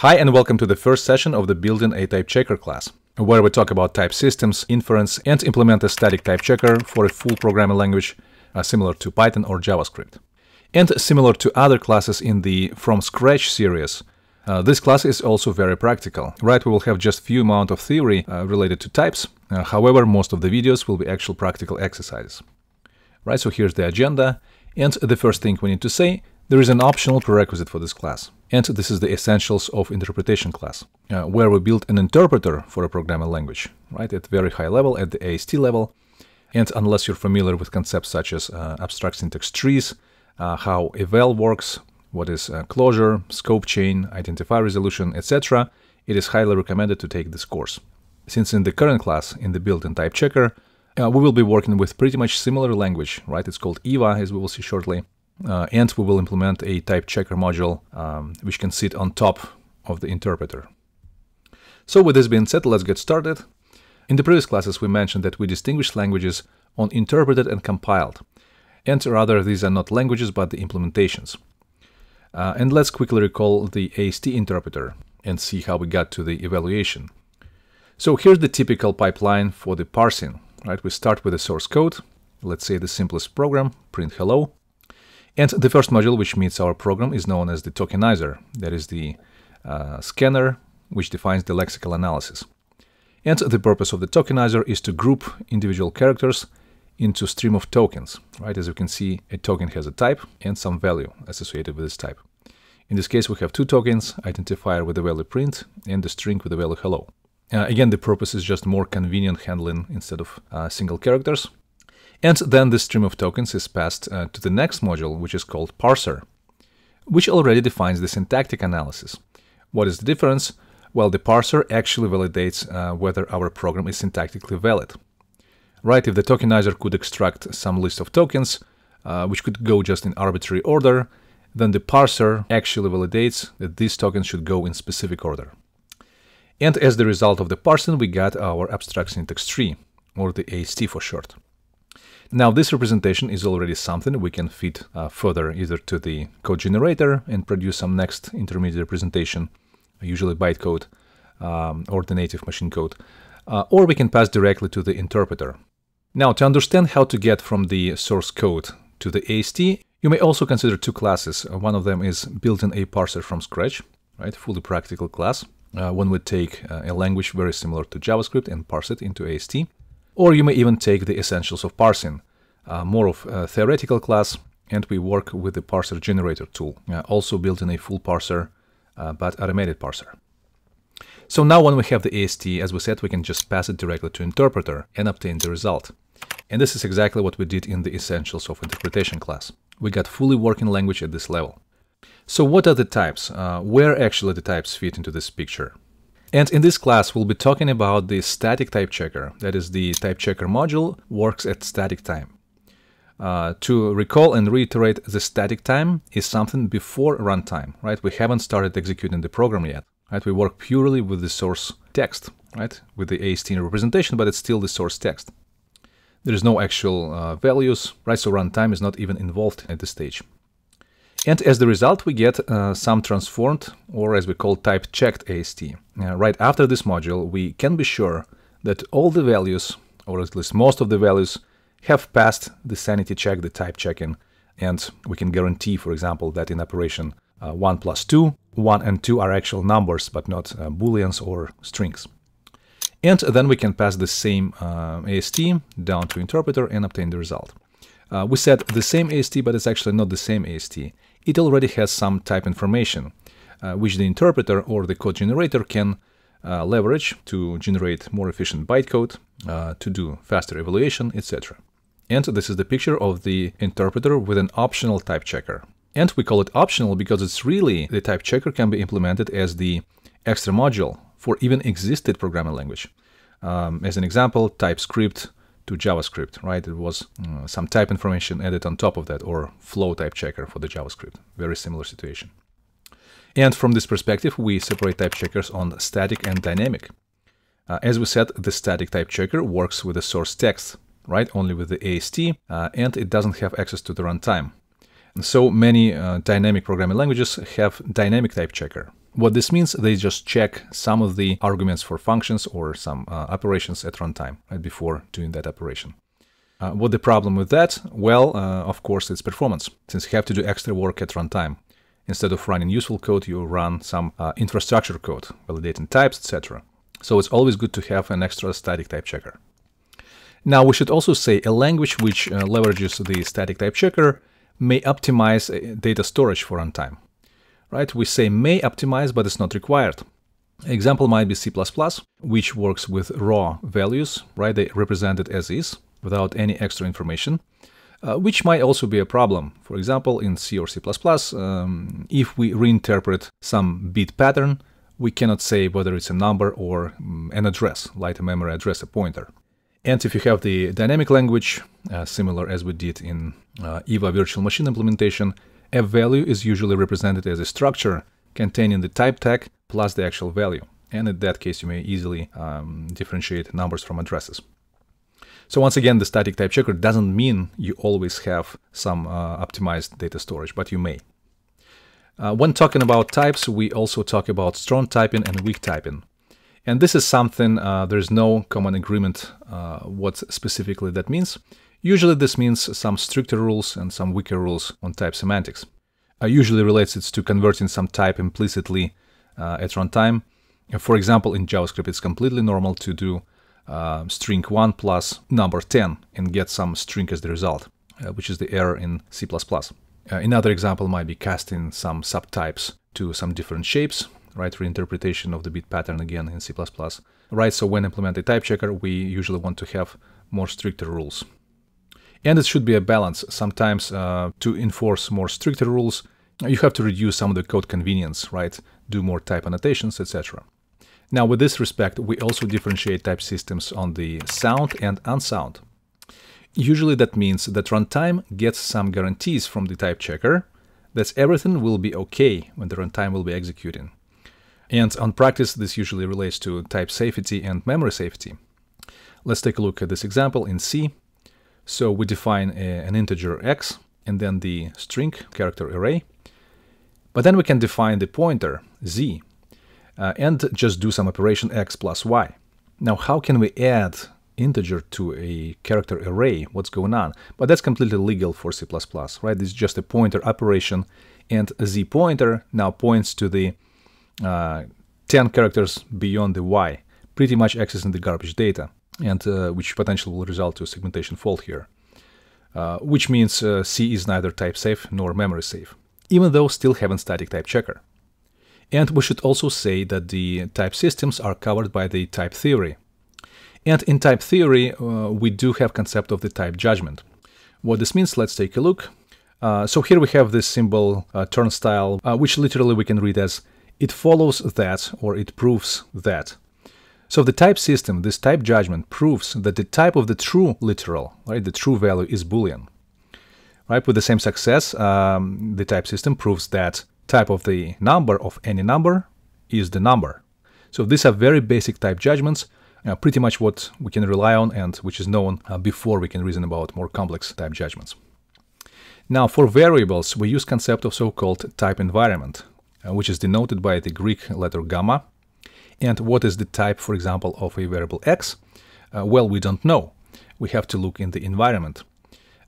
Hi and welcome to the first session of the Building a Type Checker class, where we talk about type systems, inference, and implement a static type checker for a full programming language uh, similar to Python or JavaScript. And similar to other classes in the From Scratch series, uh, this class is also very practical. Right, we will have just few amount of theory uh, related to types. Uh, however, most of the videos will be actual practical exercises. Right, so here's the agenda. And the first thing we need to say, there is an optional prerequisite for this class. And this is the essentials of interpretation class, uh, where we build an interpreter for a programming language, right, at very high level, at the AST level. And unless you're familiar with concepts such as uh, abstract syntax trees, uh, how eval works, what is uh, closure, scope chain, identifier resolution, etc., it is highly recommended to take this course. Since in the current class, in the built-in type checker, uh, we will be working with pretty much similar language, right? It's called EVA, as we will see shortly. Uh, and we will implement a type checker module um, which can sit on top of the interpreter. So with this being said, let's get started. In the previous classes, we mentioned that we distinguish languages on interpreted and compiled. And rather, these are not languages, but the implementations. Uh, and let's quickly recall the AST interpreter and see how we got to the evaluation. So here's the typical pipeline for the parsing. Right, we start with the source code. Let's say the simplest program, print hello. And the first module which meets our program is known as the tokenizer. That is the uh, scanner which defines the lexical analysis. And the purpose of the tokenizer is to group individual characters into stream of tokens. Right, as you can see, a token has a type and some value associated with this type. In this case, we have two tokens, identifier with the value print and the string with the value hello. Uh, again, the purpose is just more convenient handling instead of uh, single characters. And then the stream of tokens is passed uh, to the next module, which is called parser, which already defines the syntactic analysis. What is the difference? Well, the parser actually validates uh, whether our program is syntactically valid. Right, if the tokenizer could extract some list of tokens, uh, which could go just in arbitrary order, then the parser actually validates that these tokens should go in specific order. And as the result of the parsing, we got our abstract syntax tree, or the AST for short. Now this representation is already something we can feed uh, further either to the code generator and produce some next intermediate representation, usually bytecode um, or the native machine code, uh, or we can pass directly to the interpreter. Now to understand how to get from the source code to the AST, you may also consider two classes. Uh, one of them is built-in a parser from scratch, right, fully practical class. Uh, when we take uh, a language very similar to JavaScript and parse it into AST. Or you may even take the essentials of parsing, uh, more of a theoretical class, and we work with the parser generator tool, uh, also built in a full parser, uh, but automated parser. So now when we have the AST, as we said, we can just pass it directly to interpreter and obtain the result. And this is exactly what we did in the Essentials of Interpretation class. We got fully working language at this level. So what are the types? Uh, where actually the types fit into this picture? And in this class, we'll be talking about the static type checker. That is, the type checker module works at static time. Uh, to recall and reiterate, the static time is something before runtime, right? We haven't started executing the program yet, right? We work purely with the source text, right? With the AST representation, but it's still the source text. There is no actual uh, values, right? So runtime is not even involved at this stage. And as the result, we get uh, some transformed, or as we call type checked AST. Uh, right after this module, we can be sure that all the values, or at least most of the values, have passed the sanity check, the type checking, and we can guarantee, for example, that in operation uh, 1 plus 2, 1 and 2 are actual numbers, but not uh, booleans or strings. And then we can pass the same uh, AST down to interpreter and obtain the result. We said the same AST, but it's actually not the same AST it already has some type information, uh, which the interpreter or the code generator can uh, leverage to generate more efficient bytecode, uh, to do faster evaluation, etc. And so this is the picture of the interpreter with an optional type checker. And we call it optional because it's really the type checker can be implemented as the extra module for even existed programming language. Um, as an example, TypeScript to JavaScript, right? It was uh, some type information added on top of that, or flow type checker for the JavaScript. Very similar situation. And from this perspective, we separate type checkers on static and dynamic. Uh, as we said, the static type checker works with the source text, right? Only with the AST, uh, and it doesn't have access to the runtime. And so many uh, dynamic programming languages have dynamic type checker, What this means, they just check some of the arguments for functions or some uh, operations at runtime right before doing that operation. Uh, what the problem with that? Well, uh, of course, it's performance, since you have to do extra work at runtime. Instead of running useful code, you run some uh, infrastructure code, validating types, etc. So it's always good to have an extra static type checker. Now, we should also say a language which uh, leverages the static type checker may optimize uh, data storage for runtime. Right? We say may optimize, but it's not required. Example might be C++, which works with raw values, right? They represent it as is without any extra information, uh, which might also be a problem. For example, in C or C++, um, if we reinterpret some bit pattern, we cannot say whether it's a number or um, an address, like a memory address, a pointer. And if you have the dynamic language, uh, similar as we did in uh, EVA virtual machine implementation, a value is usually represented as a structure containing the type tag plus the actual value. And in that case, you may easily um, differentiate numbers from addresses. So once again, the static type checker doesn't mean you always have some uh, optimized data storage, but you may. Uh, when talking about types, we also talk about strong typing and weak typing. And this is something, uh, there's no common agreement uh, what specifically that means. Usually this means some stricter rules and some weaker rules on type semantics. Uh, usually relates it to converting some type implicitly uh, at runtime. For example, in JavaScript, it's completely normal to do uh, string 1 plus number 10 and get some string as the result, uh, which is the error in C++. Uh, another example might be casting some subtypes to some different shapes, right? Reinterpretation of the bit pattern again in C++. Right, so when implementing type checker, we usually want to have more stricter rules. And it should be a balance. Sometimes uh, to enforce more stricter rules, you have to reduce some of the code convenience, right? Do more type annotations, etc. Now, with this respect, we also differentiate type systems on the sound and unsound. Usually that means that runtime gets some guarantees from the type checker that everything will be okay when the runtime will be executing. And on practice, this usually relates to type safety and memory safety. Let's take a look at this example in C. So we define a, an integer x and then the string character array. But then we can define the pointer z uh, and just do some operation x plus y. Now, how can we add integer to a character array? What's going on? But that's completely legal for C++, right? It's just a pointer operation, and z pointer now points to the uh, 10 characters beyond the y, pretty much accessing the garbage data, and uh, which potentially will result to a segmentation fault here. Uh, which means uh, C is neither type safe nor memory safe, even though still having static type checker. And we should also say that the type systems are covered by the type theory. And in type theory, uh, we do have concept of the type judgment. What this means, let's take a look. Uh, so here we have this symbol uh, turnstile, which literally we can read as it follows that or it proves that. So the type system, this type judgment, proves that the type of the true literal, right, the true value is Boolean. Right, with the same success, um, the type system proves that type of the number of any number is the number. So these are very basic type judgments, uh, pretty much what we can rely on and which is known uh, before we can reason about more complex type judgments. Now for variables, we use concept of so-called type environment, uh, which is denoted by the Greek letter gamma. And what is the type, for example, of a variable x? Uh, well, we don't know. We have to look in the environment.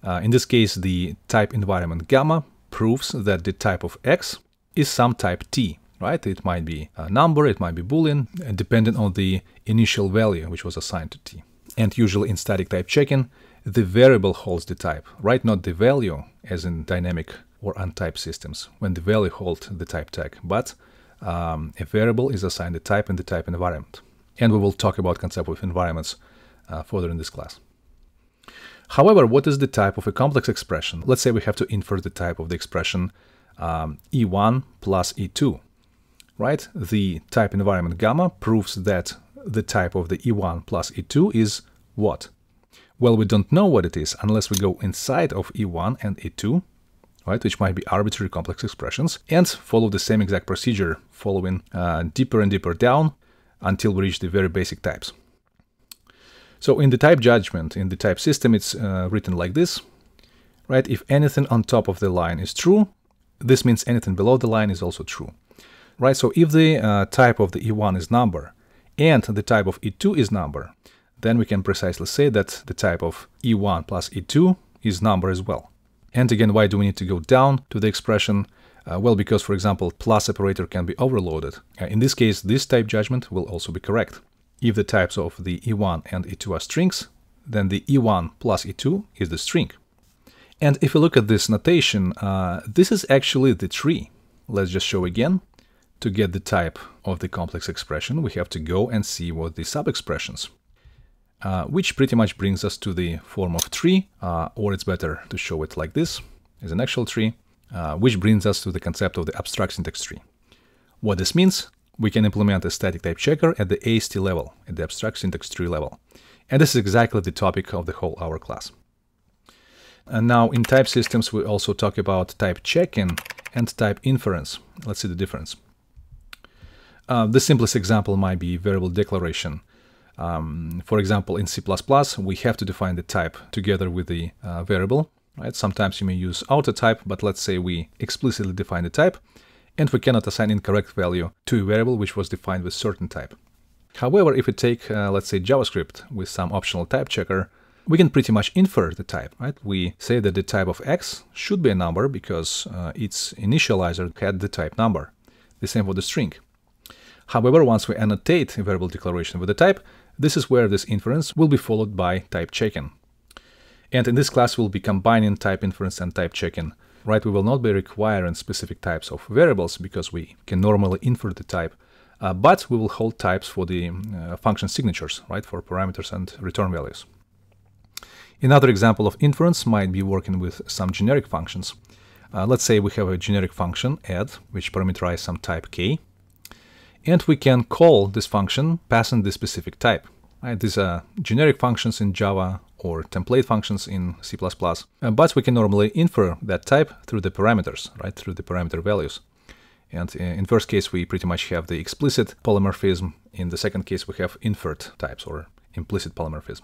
Uh, in this case, the type environment gamma proves that the type of x is some type t, right? It might be a number, it might be boolean, depending on the initial value which was assigned to t. And usually in static type checking, the variable holds the type, right? Not the value, as in dynamic or untyped systems, when the value holds the type tag, but um, a variable is assigned a type in the type environment. And we will talk about concept of environments uh, further in this class. However, what is the type of a complex expression? Let's say we have to infer the type of the expression um, E1 plus E2, right? The type environment gamma proves that the type of the E1 plus E2 is what? Well, we don't know what it is unless we go inside of E1 and E2, right, which might be arbitrary complex expressions, and follow the same exact procedure, following uh, deeper and deeper down until we reach the very basic types. So in the type judgment, in the type system, it's uh, written like this, right? If anything on top of the line is true, this means anything below the line is also true. right? So if the uh, type of the E1 is number and the type of E2 is number, then we can precisely say that the type of E1 plus E2 is number as well. And again, why do we need to go down to the expression? Uh, well, because, for example, plus operator can be overloaded. Uh, in this case, this type judgment will also be correct. If the types of the E1 and E2 are strings, then the E1 plus E2 is the string. And if you look at this notation, uh, this is actually the tree. Let's just show again. To get the type of the complex expression, we have to go and see what the subexpressions uh, which pretty much brings us to the form of tree, uh, or it's better to show it like this, as an actual tree, uh, which brings us to the concept of the abstract syntax tree. What this means, we can implement a static type checker at the AST level, at the abstract syntax tree level. And this is exactly the topic of the whole hour class. And now in type systems, we also talk about type checking and type inference. Let's see the difference. Uh, the simplest example might be variable declaration. Um, for example, in C++, we have to define the type together with the uh, variable. Right? Sometimes you may use auto type, but let's say we explicitly define the type, and we cannot assign incorrect value to a variable which was defined with certain type. However, if we take, uh, let's say, JavaScript with some optional type checker, we can pretty much infer the type, right? We say that the type of x should be a number because uh, its initializer had the type number. The same for the string. However, once we annotate a variable declaration with the type, this is where this inference will be followed by type checking. And in this class, we'll be combining type inference and type checking. Right, we will not be requiring specific types of variables because we can normally infer the type, uh, but we will hold types for the uh, function signatures, right, for parameters and return values. Another example of inference might be working with some generic functions. Uh, let's say we have a generic function add, which parameterizes some type k, and we can call this function passing the specific type. Right? These are generic functions in Java or template functions in C++, uh, but we can normally infer that type through the parameters, right, through the parameter values. And uh, in first case, we pretty much have the explicit polymorphism. In the second case, we have inferred types or implicit polymorphism.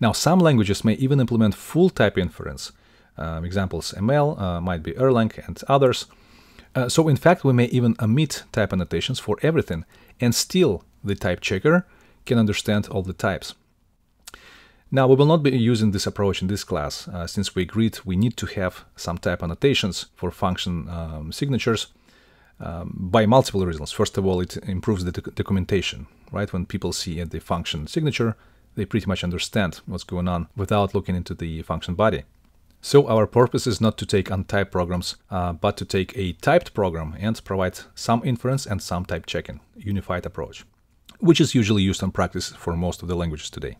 Now, some languages may even implement full type inference. Um, examples ML uh, might be Erlang and others. Uh, so in fact, we may even omit type annotations for everything, and still the type checker can understand all the types. Now, we will not be using this approach in this class, uh, since we agreed we need to have some type annotations for function um, signatures um, by multiple reasons. First of all, it improves the doc documentation, right? When people see the function signature, they pretty much understand what's going on without looking into the function body. So our purpose is not to take untyped programs, uh, but to take a typed program and provide some inference and some type checking, unified approach, which is usually used in practice for most of the languages today.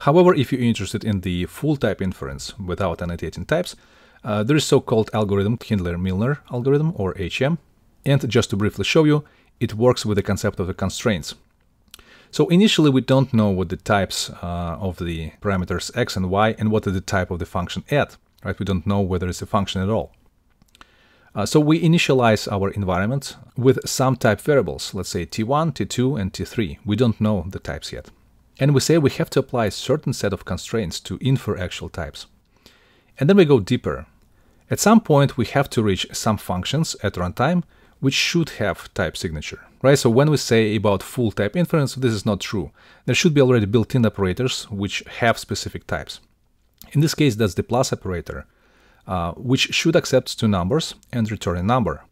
However, if you're interested in the full type inference without annotating types, uh, there is so-called algorithm Hindley-Milner algorithm or HM. And just to briefly show you, it works with the concept of the constraints. So initially we don't know what the types uh, of the parameters x and y and what is the type of the function add, right? We don't know whether it's a function at all. Uh, so we initialize our environment with some type variables, let's say t1, t2, and t3. We don't know the types yet. And we say we have to apply a certain set of constraints to infer actual types. And then we go deeper. At some point, we have to reach some functions at runtime which should have type signature, right? So when we say about full type inference, this is not true. There should be already built-in operators which have specific types. In this case, that's the plus operator, uh, which should accept two numbers and return a number,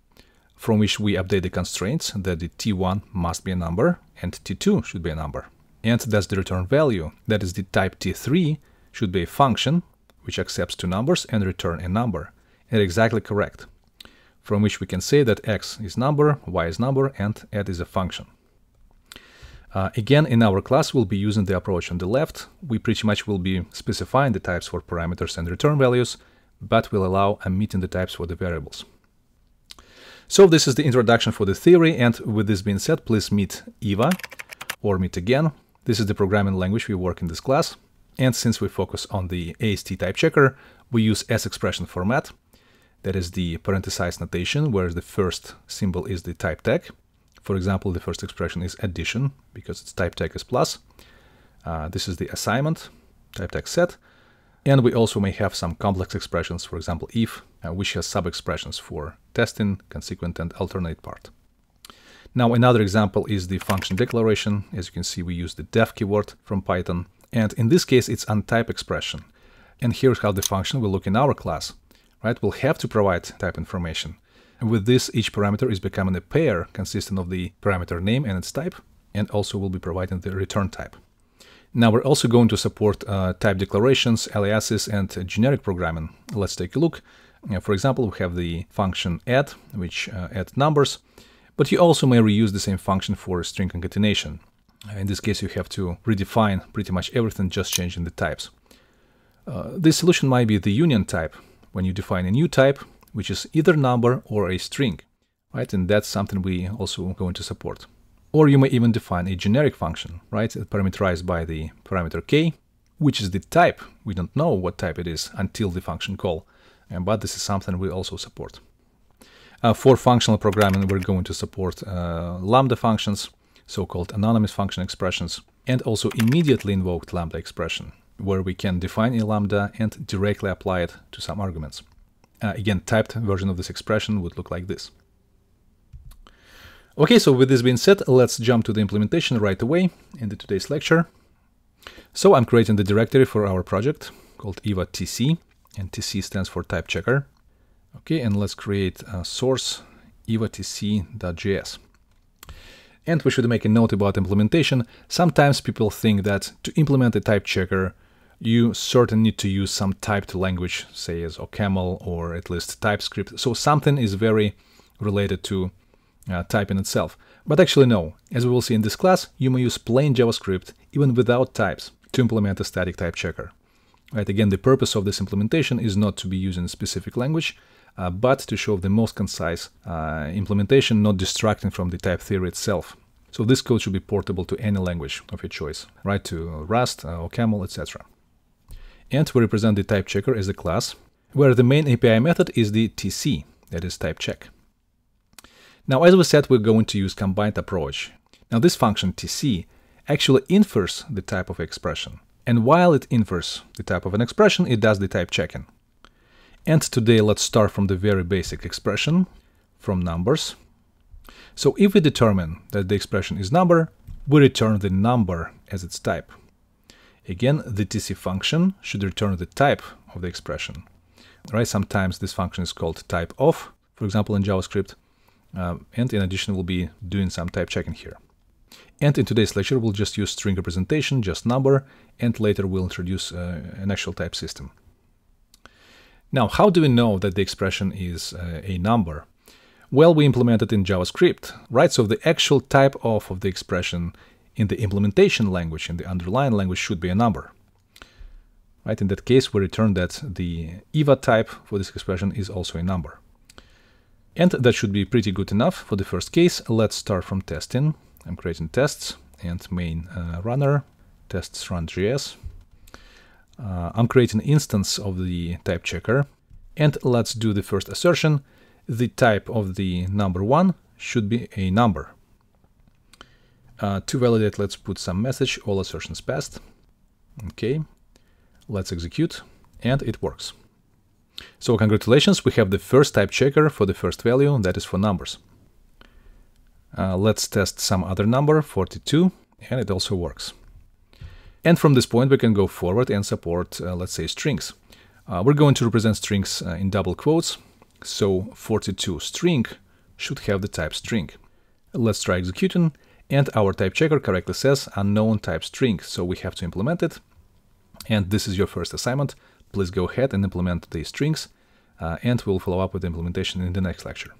from which we update the constraints that the t1 must be a number and t2 should be a number. And that's the return value, that is the type t3 should be a function which accepts two numbers and return a number. And exactly correct from which we can say that x is number, y is number, and add is a function. Uh, again, in our class, we'll be using the approach on the left. We pretty much will be specifying the types for parameters and return values, but will allow omitting the types for the variables. So this is the introduction for the theory, and with this being said, please meet Eva, or meet again. This is the programming language we work in this class, and since we focus on the AST type checker, we use S expression format, that is the parenthesized notation, where the first symbol is the type tag. For example, the first expression is addition, because its type tag is plus. Uh, this is the assignment, type tag set. And we also may have some complex expressions, for example, if, uh, which has sub-expressions for testing, consequent, and alternate part. Now another example is the function declaration. As you can see, we use the def keyword from Python. And in this case, it's untype expression. And here's how the function will look in our class. Right? We'll have to provide type information. And with this, each parameter is becoming a pair consisting of the parameter name and its type, and also will be providing the return type. Now we're also going to support uh, type declarations, aliases, and generic programming. Let's take a look. For example, we have the function add, which uh, adds numbers, but you also may reuse the same function for string concatenation. In this case, you have to redefine pretty much everything, just changing the types. Uh, this solution might be the union type, when you define a new type, which is either number or a string, right? And that's something we also going to support. Or you may even define a generic function, right, parameterized by the parameter k, which is the type. We don't know what type it is until the function call, but this is something we also support. Uh, for functional programming, we're going to support uh, lambda functions, so-called anonymous function expressions, and also immediately invoked lambda expression, where we can define a lambda and directly apply it to some arguments. Uh, again, typed version of this expression would look like this. Okay, so with this being said, let's jump to the implementation right away in the today's lecture. So I'm creating the directory for our project called EVA TC, and TC stands for type checker. Okay, and let's create a source evatc.js. And we should make a note about implementation. Sometimes people think that to implement a type checker, you certainly need to use some typed language, say as OCaml or at least TypeScript. So something is very related to uh, typing itself. But actually no, as we will see in this class, you may use plain JavaScript even without types to implement a static type checker. Right, again, the purpose of this implementation is not to be used in a specific language, uh, but to show the most concise uh, implementation, not distracting from the type theory itself. So this code should be portable to any language of your choice, right, to Rust, uh, OCaml, etc. And we represent the type checker as a class, where the main API method is the TC, that is type check. Now, as we said, we're going to use combined approach. Now, this function tc actually infers the type of expression. And while it infers the type of an expression, it does the type checking. And today, let's start from the very basic expression, from numbers. So if we determine that the expression is number, we return the number as its type. Again, the tc function should return the type of the expression. Right? Sometimes this function is called type of, for example, in JavaScript, um, and in addition, we'll be doing some type checking here. And in today's lecture, we'll just use string representation, just number, and later we'll introduce uh, an actual type system. Now, how do we know that the expression is uh, a number? Well, we implement it in JavaScript, right? So the actual type of, of the expression in the implementation language, in the underlying language, should be a number. Right? In that case, we return that the EVA type for this expression is also a number. And that should be pretty good enough for the first case. Let's start from testing. I'm creating tests and main uh, runner, tests run.js. Uh, I'm creating an instance of the type checker. And let's do the first assertion. The type of the number one should be a number. Uh, to validate, let's put some message, all assertions passed. Okay, let's execute, and it works. So congratulations, we have the first type checker for the first value, that is for numbers. Uh, let's test some other number, 42, and it also works. And from this point we can go forward and support, uh, let's say, strings. Uh, we're going to represent strings uh, in double quotes, so 42 string should have the type string. Let's try executing, and our type checker correctly says unknown type string, so we have to implement it. And this is your first assignment please go ahead and implement these strings, uh, and we'll follow up with the implementation in the next lecture.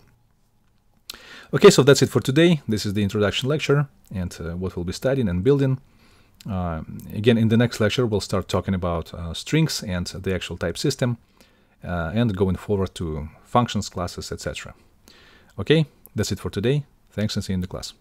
Okay, so that's it for today. This is the introduction lecture and uh, what we'll be studying and building. Uh, again, in the next lecture, we'll start talking about uh, strings and the actual type system, uh, and going forward to functions, classes, etc. Okay, that's it for today. Thanks and see you in the class.